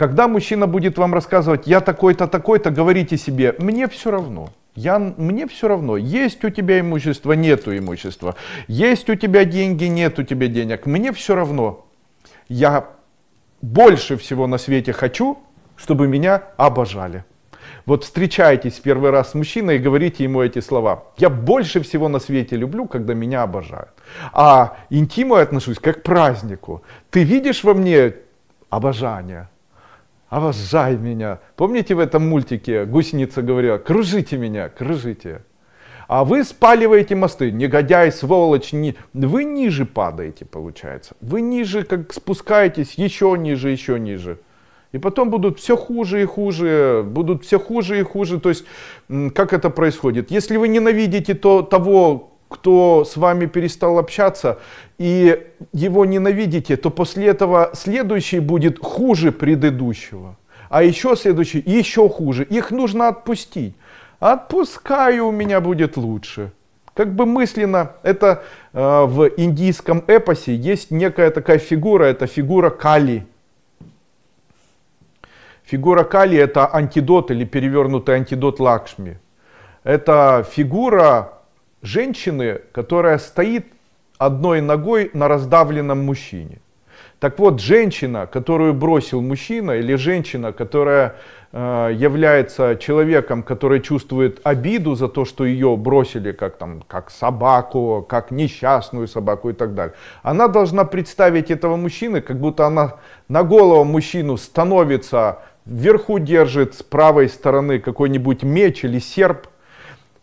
Когда мужчина будет вам рассказывать, я такой-то, такой-то, говорите себе, мне все равно. Я, мне все равно, есть у тебя имущество, нету имущества, есть у тебя деньги, нет у тебя денег, мне все равно. Я больше всего на свете хочу, чтобы меня обожали. Вот встречаетесь первый раз с мужчиной и говорите ему эти слова. Я больше всего на свете люблю, когда меня обожают. А интиму я отношусь как к празднику. Ты видишь во мне обожание? Обожай меня. Помните в этом мультике гусеница говорила, кружите меня, кружите. А вы спаливаете мосты, негодяй, сволочь, не... вы ниже падаете, получается. Вы ниже, как спускаетесь, еще ниже, еще ниже. И потом будут все хуже и хуже, будут все хуже и хуже. То есть, как это происходит? Если вы ненавидите то, того, кто с вами перестал общаться, и его ненавидите, то после этого следующий будет хуже предыдущего. А еще следующий еще хуже. Их нужно отпустить. Отпускаю, у меня будет лучше. Как бы мысленно, это э, в индийском эпосе есть некая такая фигура, это фигура Кали. Фигура Кали это антидот или перевернутый антидот Лакшми. Это фигура женщины, которая стоит одной ногой на раздавленном мужчине. Так вот, женщина, которую бросил мужчина, или женщина, которая э, является человеком, который чувствует обиду за то, что ее бросили как, там, как собаку, как несчастную собаку и так далее, она должна представить этого мужчины, как будто она на голову мужчину становится вверху держит с правой стороны какой-нибудь меч или серп,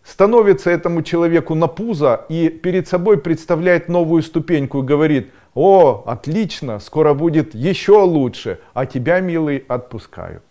становится этому человеку на пузо и перед собой представляет новую ступеньку и говорит, о, отлично, скоро будет еще лучше, а тебя, милый, отпускаю.